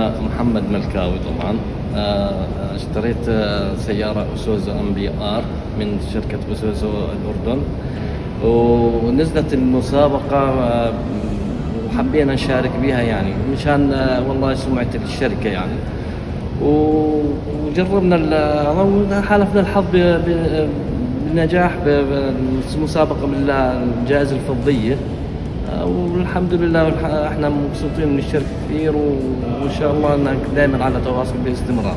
محمد ملكاوي طبعا. آه، اشتريت آه، سيارة أسوزو أم بي آر من شركة أسوزو الأردن. ونزلت المسابقة آه، وحبينا نشارك بها يعني. مشان آه، والله سمعة الشركة يعني. وجربنا ال- حالفنا الحظ بالنجاح بالمسابقة بالجائزة الفضية. آه، والحمد لله إحنا مبسوطين من الشركة كثير وإن شاء الله أنك دائما على تواصل باستمرار.